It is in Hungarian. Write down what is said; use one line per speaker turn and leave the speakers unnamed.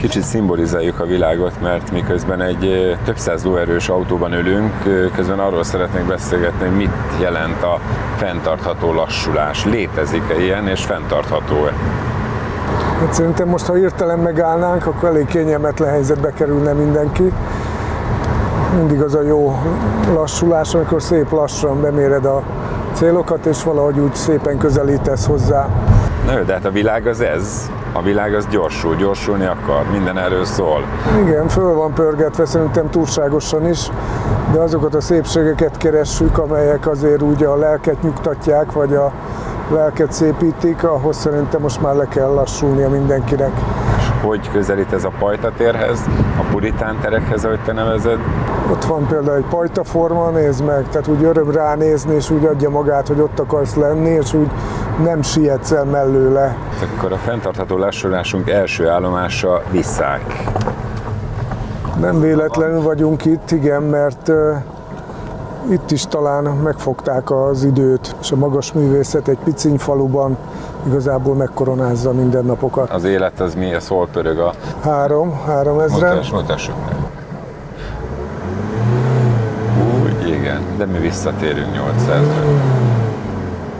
Kicsit szimbolizáljuk a világot, mert miközben egy több száz lóerős autóban ülünk, közben arról szeretnék beszélgetni, hogy mit jelent a fenntartható lassulás. Létezik-e ilyen, és fenntartható-e?
Hát szerintem most, ha hirtelen megállnánk, akkor elég kényelmetlen helyzetbe kerülne mindenki. Mindig az a jó lassulás, amikor szép lassan beméred a célokat, és valahogy úgy szépen közelítesz hozzá.
Na, de hát a világ az ez. A világ az gyorsul, gyorsulni akar, minden erről szól.
Igen, föl van pörgetve szerintem túlságosan is, de azokat a szépségeket keressük, amelyek azért úgy a lelket nyugtatják, vagy a lelket szépítik, ahhoz szerintem most már le kell lassulnia mindenkinek.
Hogy közelít ez a pajtatérhez, a puritán terekhez, ahogy te nevezed?
Ott van például egy pajtaforma, nézd meg, tehát úgy öröm ránézni, és úgy adja magát, hogy ott akarsz lenni, és úgy nem sietsz el mellőle.
Akkor a fenntartható lassulásunk első állomása Visszák.
Nem véletlenül vagyunk itt, igen, mert itt is talán megfogták az időt, és a magas művészet egy piciny faluban igazából megkoronázza minden napokat.
Az élet az mi? A szól pörög a...
Három, három ezren.
Mutass, mutassuk meg. Úgy, igen, de mi visszatérünk 800-ra.